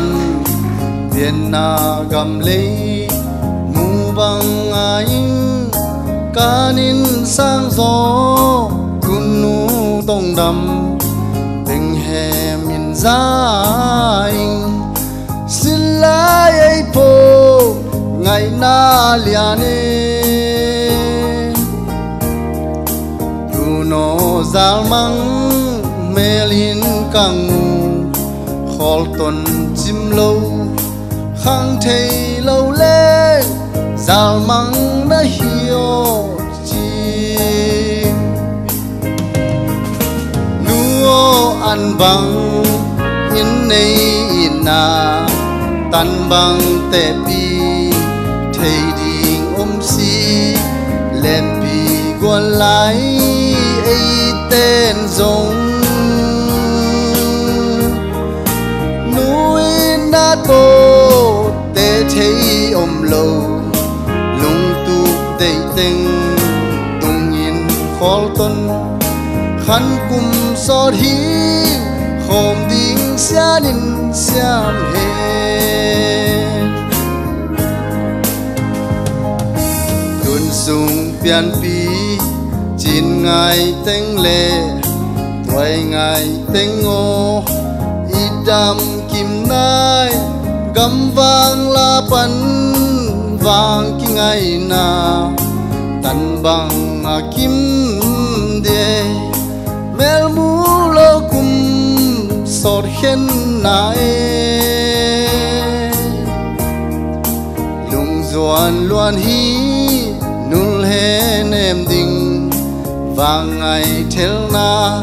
gian tiền na gam lấy mu bang ai kanin sang gió kun nu tông đầm, tình hè miền giai xin lại ấy po ngày na liane tu nó zal măng melin kang khol ton chim lâu khang thei lâu lên zal mang na hiyo chi nuo an bang in nei na tan bang te pi thei đi cô tô thấy om lâu lung tu đầy tình tung yên khó tuân khăn cùng so hi khom ding xa nin xa hề tuân sung pian pi chín ngày tên lệ tuổi ngày tên ngô y đam kim nai cắm vang la pan vang ki ngày na tan bang a kim de mel mu lo kum sor hen na e lung doan luan hi nul he nem ding vang ngày theo na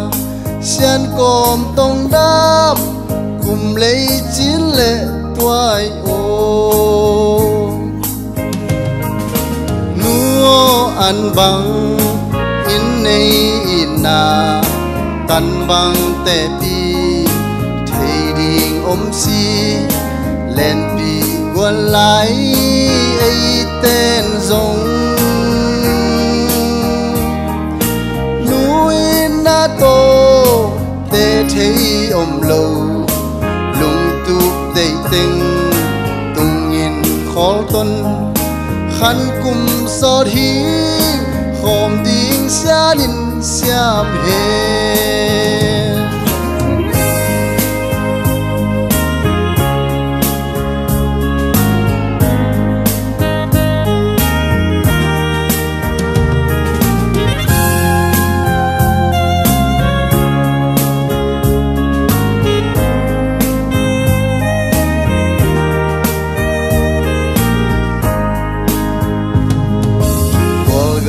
xian com tong đáp cùng lấy chiến lệ toai ô nuo an bang in nei ina tan bang te pi. Thei ding om si len pi guan lai ai tên giống núi na tô te thấy om lâu tình tùng nhìn khó tuân, khăn cùng so thi khom tiếng xa đình siam hề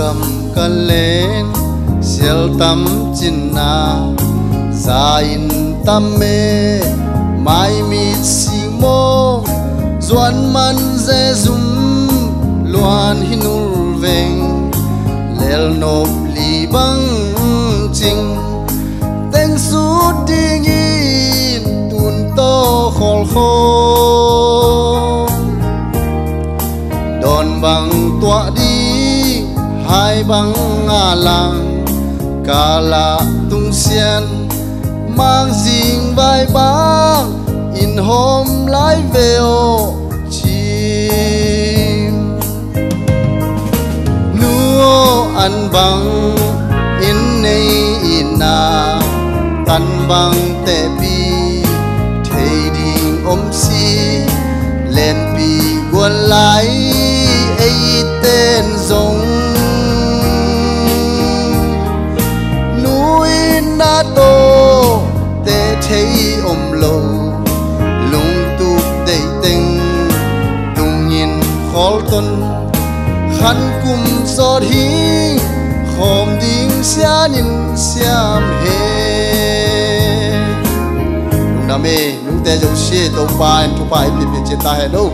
gam kan lên sial tam chin na. Za in tam me mai mi si mo zuan man ze zum luan hinul veng lel nop li bang ching teng su ding in tun to khol khol đòn bằng tọa đi hai băng ngà làng, cả là tung xiên mang dinh vai băng in hôm lái về ô chim nuo ăn băng in nay in na tan băng tệ bi thầy ding ôm si lên pi guan lái. Thấy ôm lâu lung tu đầy tình. Tung nhìn khó tuân khăn cùng gió hí. Khom ding xa nhìn xa he đam mê, nụ tê te xê she bài pa bài to pa pi ta he đâu